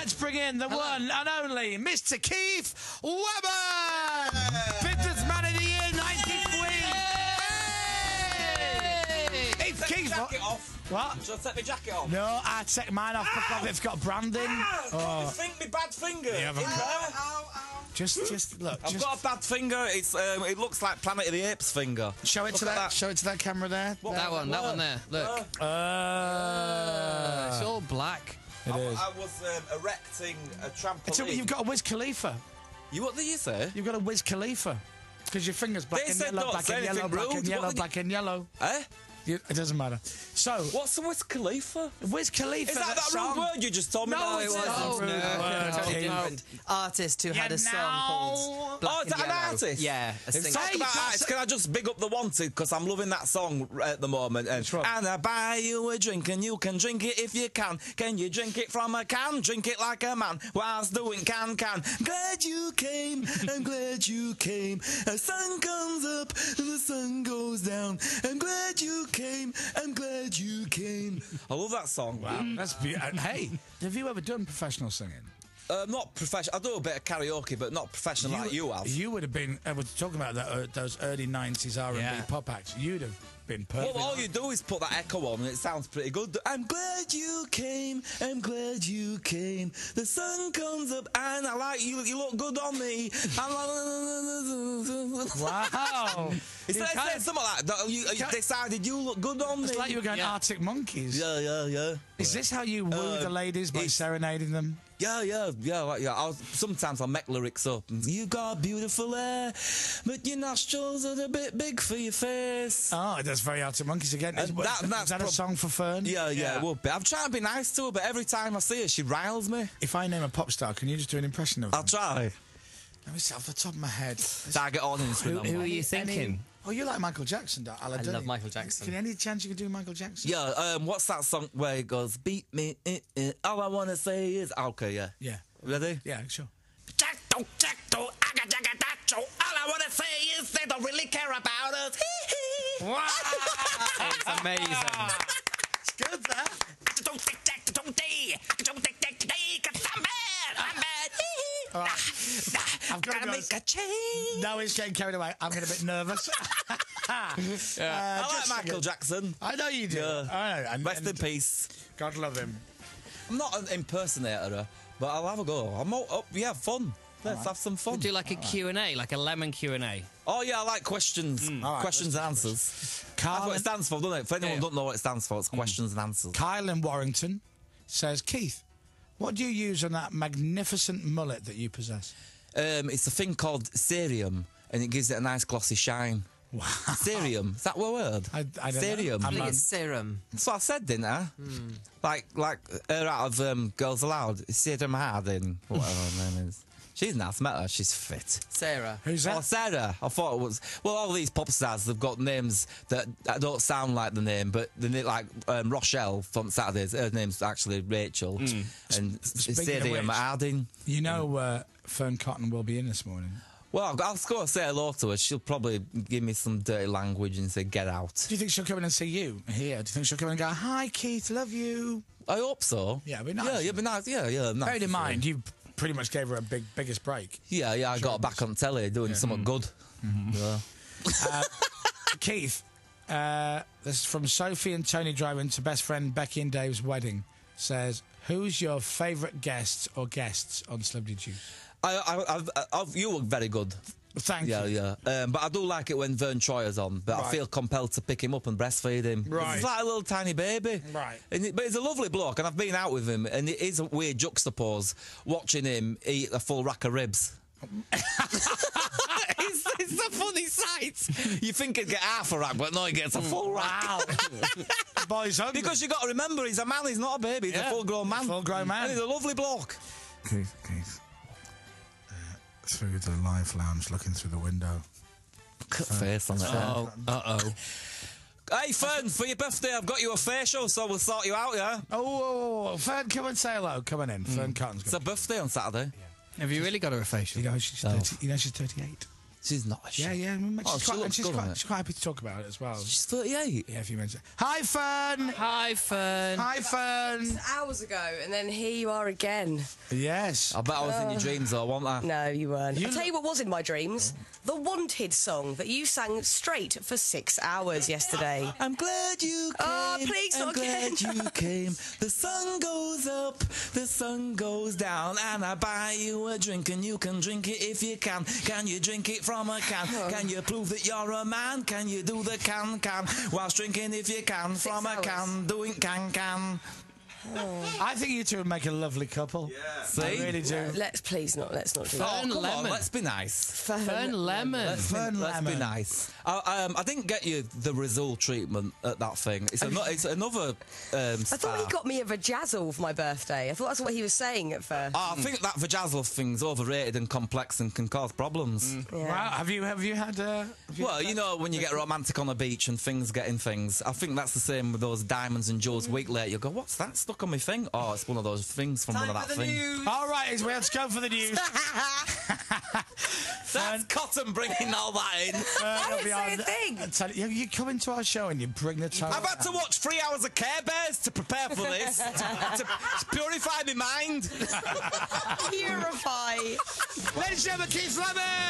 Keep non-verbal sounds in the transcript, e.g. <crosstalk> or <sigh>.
let's bring in the one and only Mr. Keith Webber! Businessman of the Year 93! Keith, Keith, what? jacket off. What? Shall I take my jacket off? No, I'd take mine off because it's got branding. Ah, Oh. you think me bad finger? You haven't In got- there? Just, just look. I've just got a bad finger. It's um, it looks like Planet of the Apes finger. show it Look to that, that. Show it to that camera there. What? That one, that one there. Look. Uh, it's all black. It I, is. I was um, erecting a trampoline. A- you've got a Wiz Khalifa. You what did you say? You've got a Wiz Khalifa. Because your finger's black They and said yellow, black say and yellow, black and yellow, What did you- black and yellow. Eh? You, it doesn't matter. So, What's the Wiz Khalifa? Wiz Khalifa. Is that that song? rude word you just told me? No, about? it's it not wasn't. rude No, word. totally Okay. Artist who had You a song called Black Oh, is and that an Yellow. artist? Yeah, a Let's singer. talk Hey, about that's artists. Can I just big up the Wanted because I'm loving that song at the moment. And, right. and I buy you a drink and you can drink it if you can. Can you drink it from a can? Drink it like a man whilst doing can can. Glad you came. I'm glad you came. The sun comes up and the sun goes down. I'm glad you came. I'm glad you came. I love that song. Wow, that's beautiful. hey, have you ever done professional singing? Uh, not professional. I do a bit of karaoke, but not professional like you have. You would have been. I was talking about that, uh, those early '90s R&B Yeah. pop acts. You'd have been Well, perfect. all you do is put that echo on and it sounds pretty good. I'm glad you came. I'm glad you came. The sun comes up and I like you. You look good on me. I'm like, wow, <laughs> It's You like kind saying of- something like that. You, you decided you look good on me. it's like you were going Yeah. Arctic Monkeys. yeah, yeah, yeah. Is this how you woo Uh, the ladies by serenading them? Yeah, yeah, yeah, like, yeah. I'll, sometimes I'll make lyrics up. You got beautiful hair, but your nostrils are a bit big for your face. Oh, that's very Arctic Monkeys again. Is, And was- that- is that's that a prob- song for Fearne? Yeah, yeah, it would be. I'm trying to be nice to her, but every time I see her, she riles me. If I name a pop star, can you just do an impression of I'll them? try. Let me see off the top of my head. Tag it on Who, Instagram. who are you Any- thinking? Oh, you like Michael Jackson, don't you? I love Michael Jackson. Can any chance you can do Michael Jackson? Yeah, um, what's that song where it goes, beat me, eh, eh, all I wanna say is, okay, yeah. Yeah. Ready? Yeah, sure. Jacko, Jacko, aga, jaga, dacho. All I wanna say is they don't really care about us. Hee hee. Wow! It's amazing. it's good, that. Don't take that, don't day. Don't take that today, 'cause I'm bad, I'm bad. Hee hee. All right. Nah, I've gotta gotta go. make a change. No, it's getting carried away. I'm getting a bit nervous. <laughs> Uh, I like Michael Jackson. I know you do. Yeah. I know. And, Rest and in peace. God love him. I'm not an impersonator, but I'll have a go. I'm all up. Yeah, fun. Let's have some fun. Do you like a Q&A, like a lemon Q&A. Oh yeah, I like questions. Hmm. All right, questions and answers. That's what it stands for, doesn't it? If anyone Yeah. don't know what it stands for, it's hmm. questions and answers. Kyle in Warrington says, Keith, what do you use on that magnificent mullet that you possess? Um, it's a thing called cerium, and it gives it a nice glossy shine. Wow. Cerium, is that what word? I- I don't. Cerium. I I'm think it's serum. That's what I said, didn't I? Like, like her out of um, Girls Aloud, Cerium Harding, whatever her name is. She's nice, met. She's fit. Sarah. Who's that? Oh, that? Sarah. I thought it was. Well, all these pop stars have got names that, that don't sound like the name, but the name, like um, Rochelle from Saturdays. Her name's actually Rachel, and Speaking of Cerium Harding. You know uh, Fearne Cotton will be in this morning. Well, I'll, I'll go and say hello to her. She'll probably give me some dirty language and say, get out. Do you think she'll come in and see you here? Do you think she'll come in and go, Hi, Keith, love you? I hope so. Yeah, it'd be nice. Yeah, it'd be nice. Yeah, yeah. Nice. Bearing in mind, you pretty much gave her a big, biggest break. Yeah, yeah, I got her back on telly doing something mm. good. Mm-hmm. Yeah. Uh, <laughs> Keith, uh, this is from Sophie and Tony driving to best friend Becky and Dave's wedding. Says, Who's your favourite guest or guests on Celebrity Juice? I, I, I've, uh, I've, you were very good. Thank Yeah, you. yeah. Um, but I do like it when Vern Troyer's on, but I feel compelled to pick him up and breastfeed him. Right. He's like a little tiny baby. Right. And it- but he's a lovely bloke, and I've been out with him, and it is a weird juxtapose watching him eat a full rack of ribs. <laughs> it's, it's a funny sight. You think he'd get half a rack, but no, he gets a full rack. Wow. <laughs> boy's hungry. Because you've got to remember, he's a man. He's not a baby. He's Yeah. a full-grown man. Full-grown man. And he's a lovely bloke. Keith, Keith. Uh, through the live lounge, looking through the window. Cut face on it. Oh, uh-oh. Hey, Fearne, for your birthday, I've got you a facial, so we'll sort you out, yeah? Oh, oh, oh, oh, Fearne, come and say hello. Come on in. Fearne Cotton's It's got a birthday on Saturday. Have you really got her a facial? You know she's Oh. 30, you know she's 38. She's not. is she? Yeah, yeah. mm, Oh, She's, she quite, and she's, good quite, it. she's quite happy to talk about it as well. She's 38. Yeah, if you mention. Hi, Fearne. Hi, Fearne. Hi, Fearne. hours ago, and then here you are again. Yes. I bet I was in your dreams though, wasn't I? No, you weren't. You I'll tell you what was in my dreams. The Wanted song that you sang straight for six hours yesterday. I'm glad you came. Oh, please, I'm not glad again. you <laughs> came. The sun goes up, the sun goes down, and I buy you a drink, and you can drink it if you can. Can you drink it from a can? Oh. Can you prove that you're a man? Can you do the can can whilst drinking if you can from a hours. can? Doing can can. I think you two would make a lovely couple. Yeah. I really do. Let's please not. Let's not do Oh, that. Fearne come Lemon. on, let's be nice. Fearne Lemon. Let's, be, Fearne let's be nice. I, um, I didn't get you the Rizal treatment at that thing. It's, ano- it's another um, I thought he got me a vajazzle for my birthday. I thought that's what he was saying at first. Oh, I think that vajazzle thing's overrated and complex and can cause problems. Yeah. Wow. Have you have you had? Uh, have you Well, had you know, when you get romantic on a beach and things get in things, I think that's the same with those diamonds and jewels week later. You go, what's that stuck on my thing? Oh, it's one of those things from one of that thing. All right, is we have to go for the news. <laughs> That's cotton bringing all that in. I didn't say a thing. Tell you, you come into our show and you bring the tone. I've had to watch three hours of Care Bears to prepare for this, to, to, to purify my mind. <laughs> <laughs> Purify. Ladies and gentlemen, Keith Lemon.